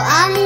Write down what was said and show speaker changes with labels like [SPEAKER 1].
[SPEAKER 1] a.